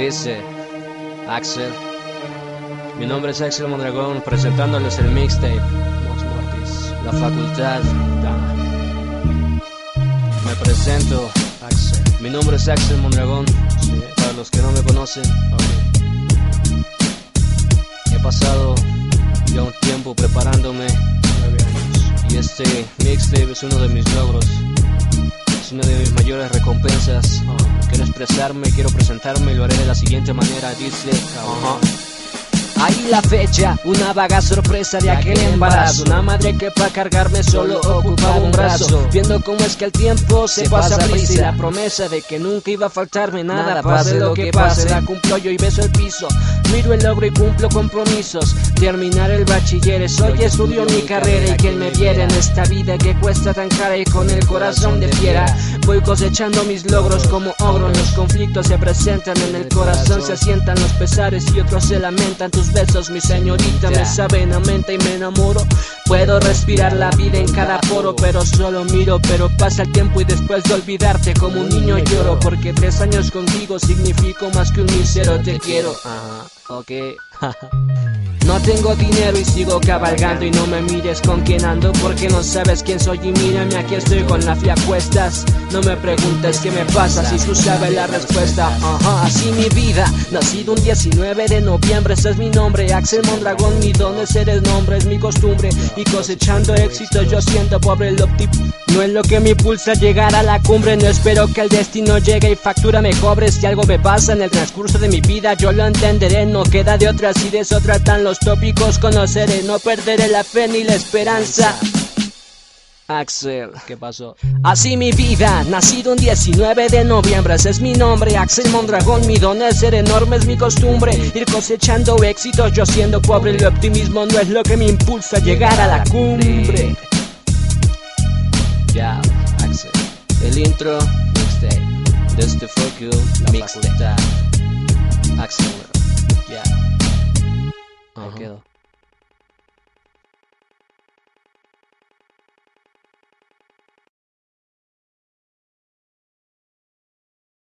Dice Axel. Mi nombre es Axel Mondragón presentándoles el mixtape Mortis, La Facultad. Me presento, Axel. Mi nombre es Axel Mondragón. Para los que no me conocen. He pasado ya un tiempo preparándome y este mixtape es uno de mis logros. Es una de mis mayores recompensas. Expresarme, quiero presentarme y lo haré de la siguiente manera. Dice, Ahí la fecha, una vaga sorpresa de aquel embarazo. Una madre que para cargarme solo ocupaba un brazo. Viendo cómo es que el tiempo se, pasa prisa. Y la promesa de que nunca iba a faltarme nada, pase lo que pase. La cumplo yo y beso el piso. Miro el logro y cumplo compromisos. Terminar el bachiller hoy estudio mi carrera y que él me viera en esta vida que cuesta tan cara y con el corazón de fiera. Voy cosechando mis logros como ogro. Los conflictos se presentan en el corazón, se asientan los pesares y otros se lamentan. Tus besos, mi señorita, me saben a mente y me enamoro. Puedo respirar la vida en cada poro, pero solo miro. Pero pasa el tiempo y después de olvidarte, como un niño lloro. Porque tres años contigo significo más que un misero te quiero. Ajá, ok. No tengo dinero y sigo cabalgando y no me mires con quién ando porque no sabes quién soy y mírame aquí estoy con la fia cuestas. No me preguntes qué me pasa si tú sabes la respuesta. Ajá, así mi vida. Nacido un 19 de noviembre, ese es mi nombre. Axel Mondragón, mi don es eres nombre, es mi costumbre. Y cosechando éxito yo siento pobre lo No es lo que me impulsa llegar a la cumbre. No espero que el destino llegue y factura me cobre. Si algo me pasa en el transcurso de mi vida, yo lo entenderé. No queda de otra si de eso tratan los tópicos conoceré, no perderé la fe ni la esperanza. Axel, ¿qué pasó? Así mi vida, nacido un 19 de noviembre, ese es mi nombre, Axel Mondragón, mi don es ser enorme, es mi costumbre, ir cosechando éxitos, yo siendo pobre, el optimismo no es lo que me impulsa a llegar a la cumbre. Ya, Axel, el intro, mixtape, desde Fuck You, la mixtape, Axel, ya. Yeah. Uh -huh. quedo.